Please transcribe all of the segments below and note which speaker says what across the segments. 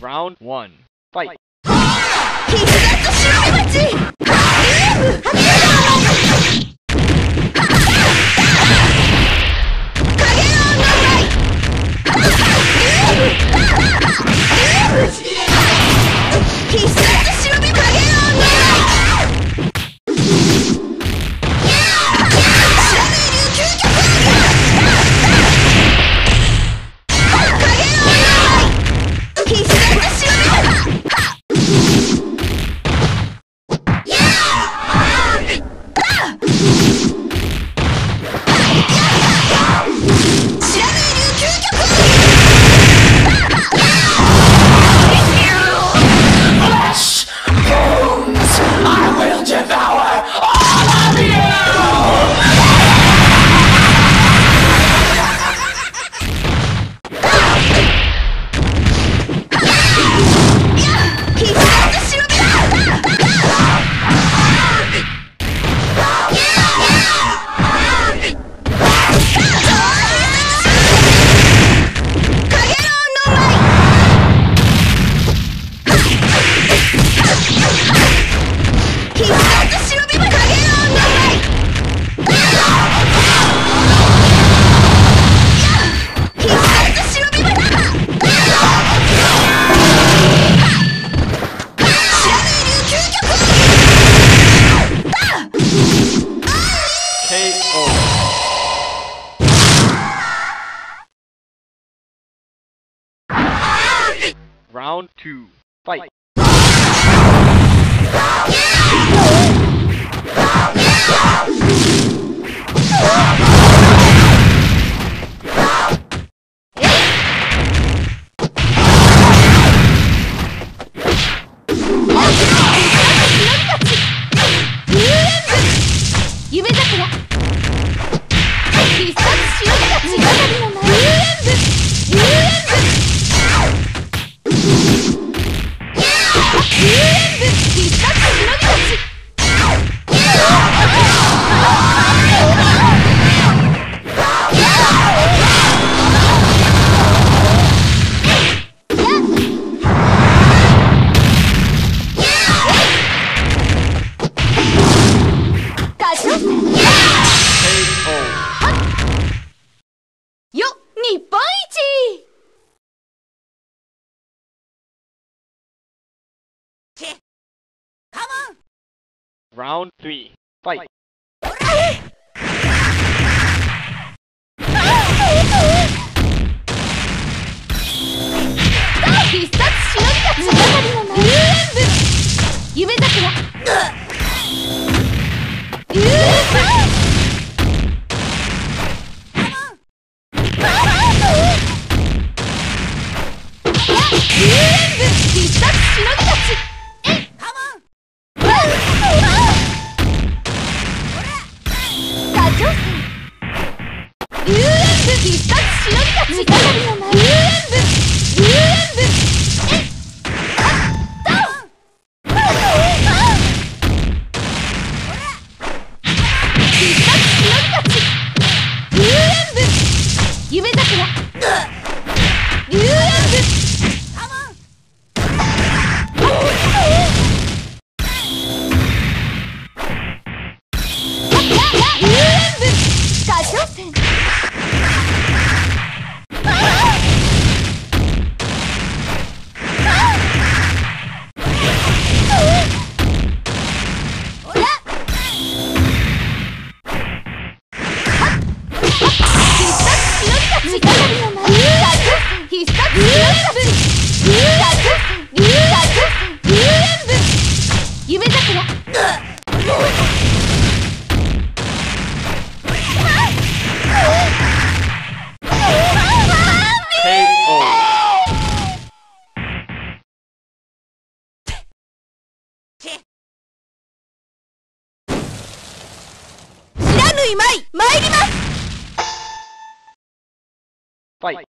Speaker 1: Round one. Fight. Round two. Fight. Round 3. Fight. Fight.
Speaker 2: 竜炎武必殺忍びたち。
Speaker 1: Bye.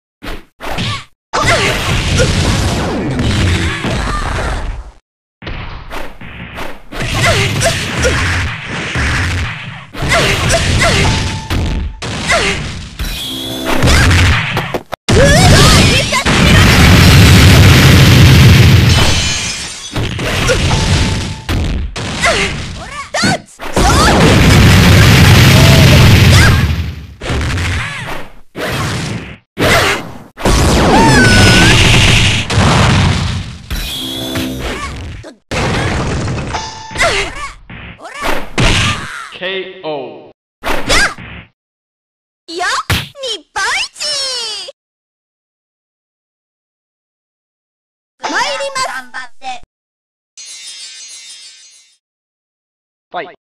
Speaker 1: KO や
Speaker 2: や日本一。参ります頑張って
Speaker 1: ファイ